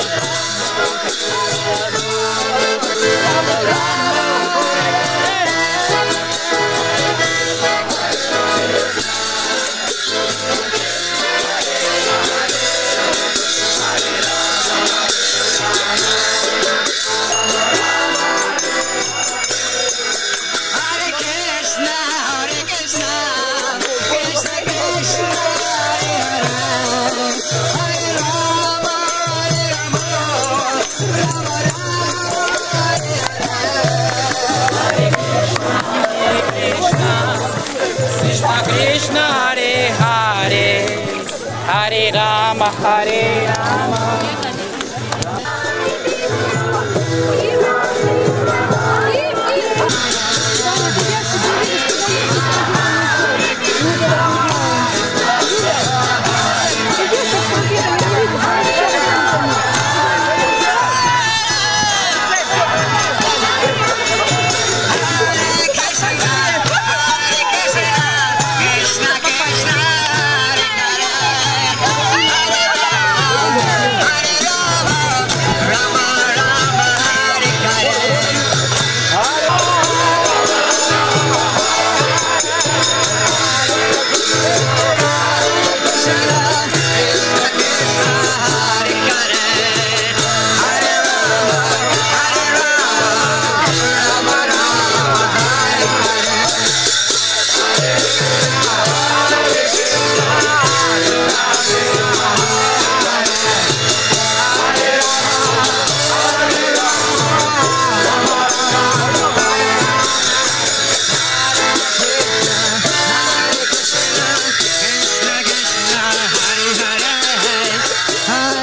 Thank you. bajaré.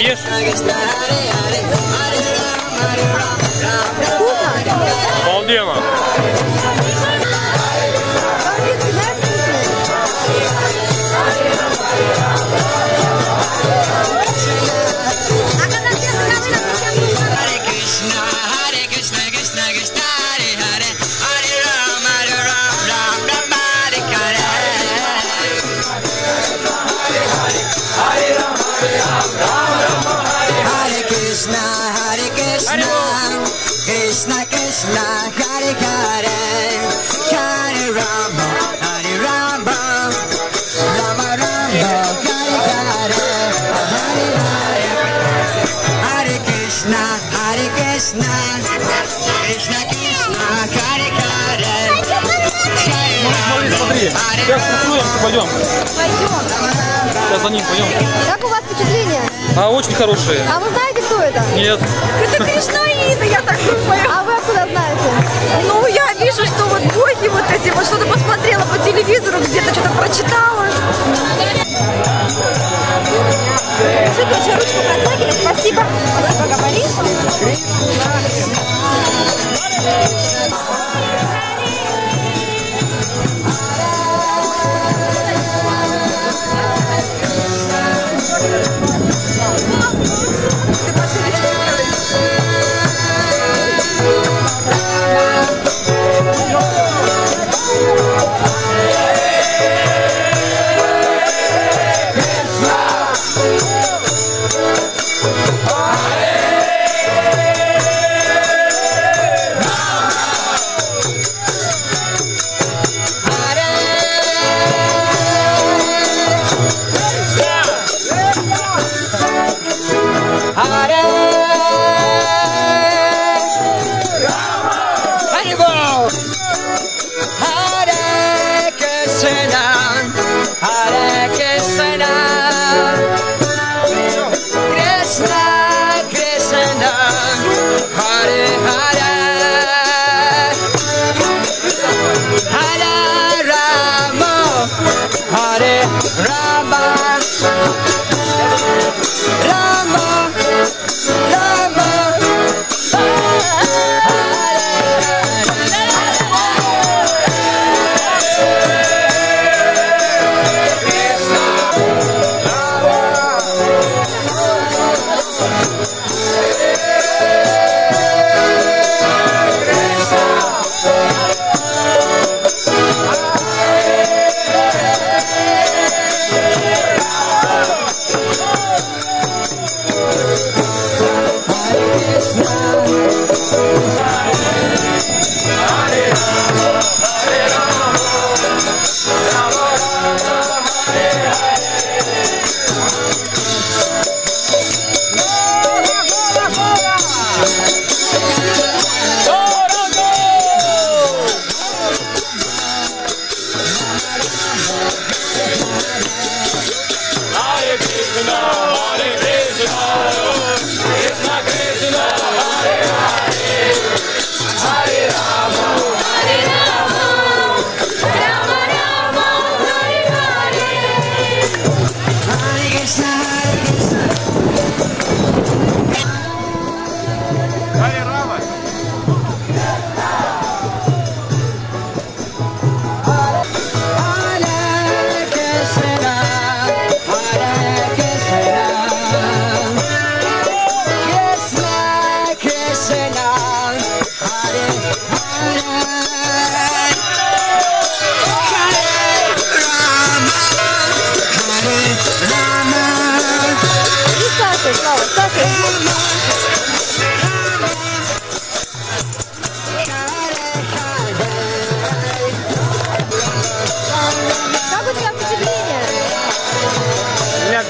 Bir. Oldu ya mı? Krishna Krishna, Hare Hare, Hare Rama, Hare Rama, Rama Rama, Hare Hare, Hare Hare Krishna, Hare Krishna, Krishna Krishna, Hare Hare, Hare Смотри, смотри. Hare Сейчас танцуем, пойдем. Пойдем. Сейчас за ним пойдем. Как у вас впечатление? А очень хорошие. А вы знаете, кто это? Нет. Это Кришнаида, я так думаю. А вы откуда знаете? Ну, я вижу, что вот боги вот эти, вот что-то посмотрела по телевизору, где-то что-то прочитала. Еще ручку протягиваешь? Спасибо. Спасибо, говоришь?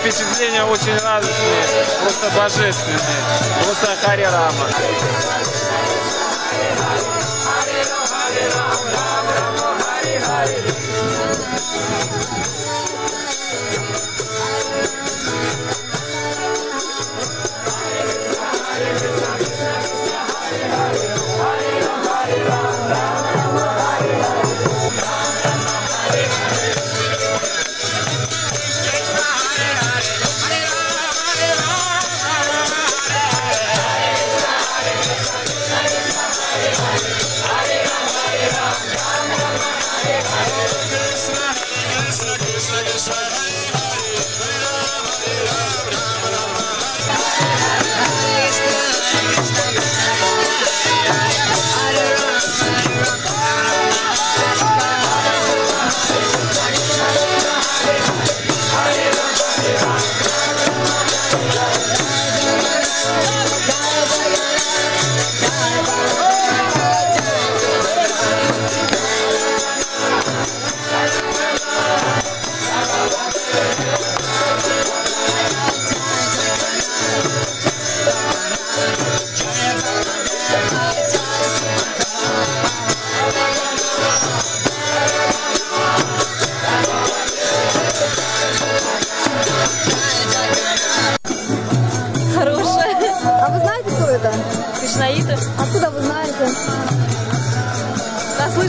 Впечатления очень радостные, просто божественные, просто Хари Рама. Hare Música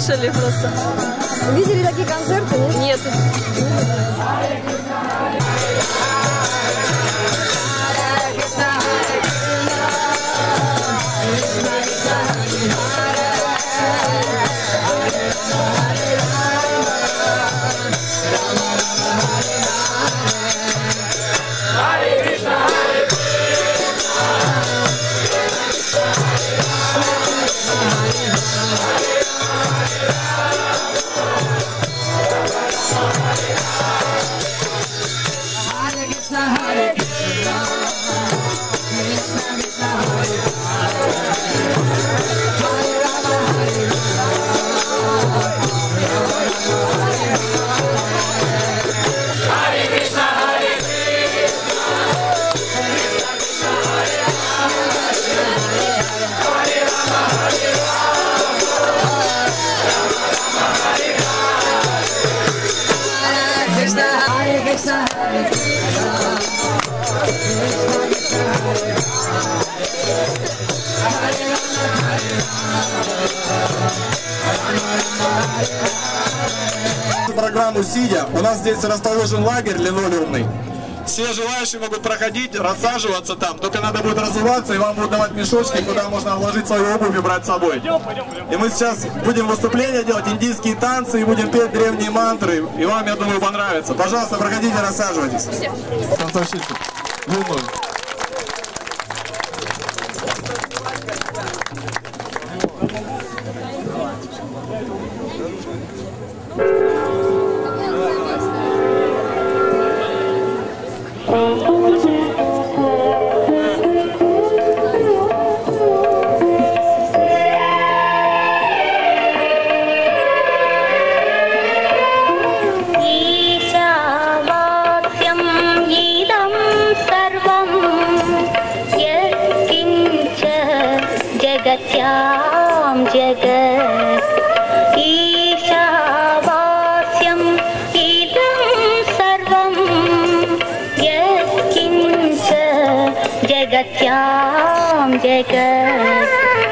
слышали просто. Видели такие концерты, нет? Нет. Нас здесь расположен лагерь линолеумный. Все желающие могут проходить, рассаживаться там. Только надо будет разуваться, и вам будут давать мешочки, куда можно вложить свою обувь и брать с собой. И мы сейчас будем выступления делать, индийские танцы, и будем петь древние мантры. И вам, я думаю, понравится. Пожалуйста, проходите, рассаживайтесь. Танцовщицы. Луной. यत्किञ्च जगत्यां जगत्